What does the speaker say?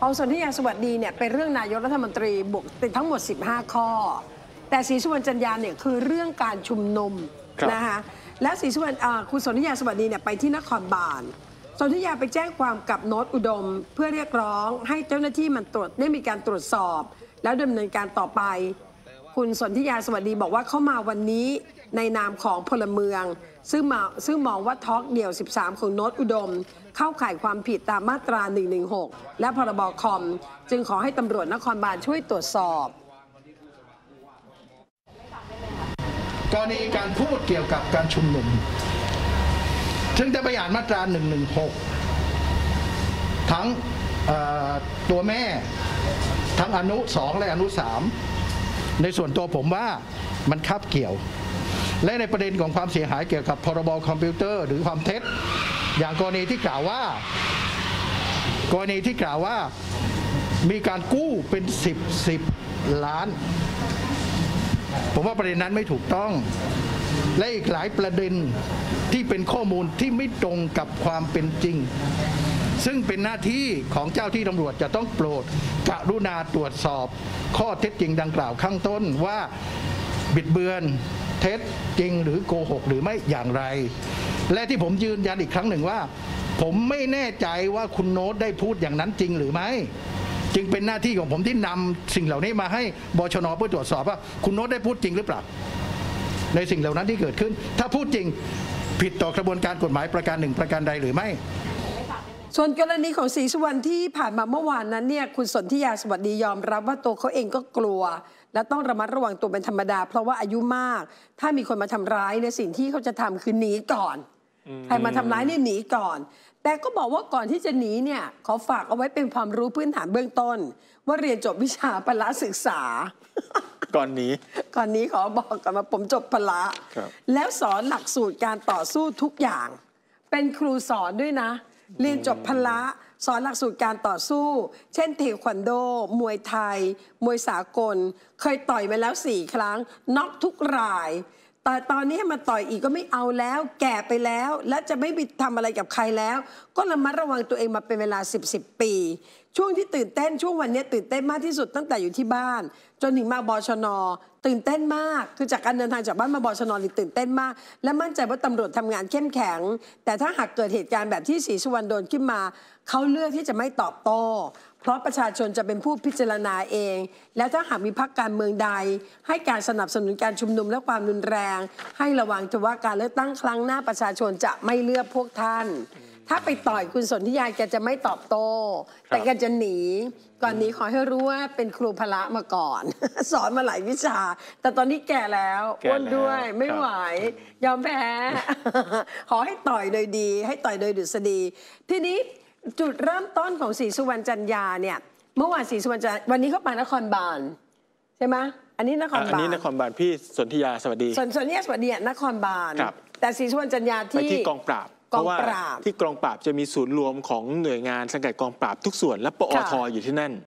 ของสนธิยาสวัสดีเนี่ยเป็นเรื่องนายกรัฐมนตรีบวกติดทั้งหมด 15 ข้อ แต่ศรีสุวรรณจันยาเนี่ยคือเรื่องการชุมนุมครับนะคะและศรีสุวรรณอ่าคุณสนธิยาสวัสดีเนี่ยไปที่นครบาลสนธิยาไปแจ้งความกับโน้ตอุดม เพื่อเรียกร้องให้เจ้าหน้าที่มันตรวจได้มีการตรวจสอบ แล้วดำเนินการต่อไป คุณสนธิยาสวัสดีบอกว่าเข้ามาวันนี้ในนามของพลเมือง ซึ่งมาซึ่งมองว่าท็อกเดี่ยว 13 ของโน้ตอุดม เข้าข่ายความผิดตามมาตรา 116 และพรบคอม จึงขอให้ตำรวจนครบาลช่วยตรวจสอบกรณีการพูดเกี่ยวกับการชุมนุม ซึ่งจะไปอ่านมาตรา 116 ทั้งตัวแม่ ทั้งอนุ 2 และอนุ 3 ในส่วนตัวผมว่ามันคับเกี่ยว และในประเด็นของความเสียหายเกี่ยวกับพรบคอมพิวเตอร์หรือความเท็จ อย่างกรณีที่กล่าวว่า กรณีที่กล่าวว่ามีการกู้เป็น 10 10 ล้าน ผมว่าประเด็นนั้นไม่ถูกต้อง และอีกหลายประเด็นที่เป็นข้อมูลที่ไม่ตรงกับความเป็นจริง ซึ่งเป็นหน้าที่ของเจ้าที่ตำรวจจะต้องโปรดกรุณาตรวจสอบข้อเท็จจริงดังกล่าวข้างต้นว่าบิดเบือนเท็จจริงหรือโกหกหรือไม่อย่างไร และที่ผมยืนยันอีกครั้งหนึ่งว่า ผมไม่แน่ใจว่าคุณโน้ตได้พูดอย่างนั้นจริงหรือไม่จึงเป็นหน้าที่ของผมที่นำสิ่งเหล่านี้มาให้บชนเพื่อตรวจสอบว่าคุณโน้ตได้พูดจริงหรือเปล่า ในสิ่งเหล่านั้นที่เกิดขึ้น ถ้าพูดจริงผิดต่อกระบวนการกฎหมายประการหนึ่งประการใดหรือไม่ ส่วนกรณีของศรีสุวรรณที่ผ่านมาเมื่อวานนั้นเนี่ยคุณสนธิยาสวัสดียอมรับว่าตัวเขาเองก็กลัว และต้องระมัดระวังตัวเป็นธรรมดา เพราะว่าอายุมาก ถ้ามีคนมาทำร้ายในยสิ่งที่เขาจะทำคือหนีก่อนใครมาทำร้ายเนี่ยหนีก่อน แต่ก็บอกว่าก่อนที่จะหนีเนี่ยขอฝากเอาไว้เป็นความรู้พื้นฐานเบื้องต้น ว่าเรียนจบวิชาพละศึกษา ก่อนหนี้ ก่อนนี้ขอบอกก่อนว่าผมจบพละครับแล้วสอนหลักสูตรการต่อสู้ทุกอย่าง เป็นครูสอนด้วยนะ เรียนจบพละสอนหลักสูตรการต่อสู้ เช่นเทควันโด มวยไทย มวยสากล เคยต่อยมาแล้วสี่ครั้งน็อกทุกรายแต่ตอนนี้มาต่อยอีกก็ไม่เอาแล้ว แก่ไปแล้ว และจะไม่ไปทำอะไรกับใครแล้ว ก็ระมัดระวังตัวเองมาเป็นเวลา 10บสปี ช่วงที่ตื่นเต้นช่วงวันนี้ตื่นเต้นมากที่สุดตั้งแต่อยู่ที่บ้าน จนถึงมาบชน ตื่นเต้นมากคือจากการเดินทางจากบ้านมาบชนนี่ตื่นเต้นมาก และมั่นใจว่าตำรวจทำงานเข้มแข็ง แต่ถ้าหากเกิดเหตุการณ์แบบที่ศรีสุวรรณโดนขึ้นมา เขาเลือกที่จะไม่ตอบโต้ เพราะประชาชนจะเป็นผู้พิจารณาเอง และถ้าหากมีพรรคการเมืองใด ให้การสนับสนุนการชุมนุมและความรุนแรง ให้ระวังจะว่าการเลือกตั้งครั้งหน้าประชาชนจะไม่เลือกพวกท่าน ถ้าไปต่อยคุณสนธิยาแกจะไม่ตอบโต้ แต่แกจะหนี ก่อนนี้ขอให้รู้ว่าเป็นครูพละมาก่อน สอนมาหลายวิชา แต่ตอนนี้แก่แล้วแก่อ้วนด้วยแล้วไม่ครับไหว ยอมแพ้ ขอให้ต่อยโดยดี ให้ต่อยโดยดุษฎีทีนี้จุดเริ่มต้นของศรีสุวรรณจันยาเนี่ยเมื่อวานศรีสุวรรณจันวันนี้เขาไปนครบาลใช่ไหมอันนี้นครอันบาลนี้นครบาลพี่สนธิยาสวัสดีส่วนส่วนเนี้ยสวัสดีอะนครบาลครับแต่ศรีสุวรรณจันยาไปที่ที่กองปราบเพ กองราะว่าปราบ ที่กองปราบจะมีศูนย์รวมของหน่วยงานสังกัดกองปราบทุกส่วนและปอค่ะทอยู่ที่นั่น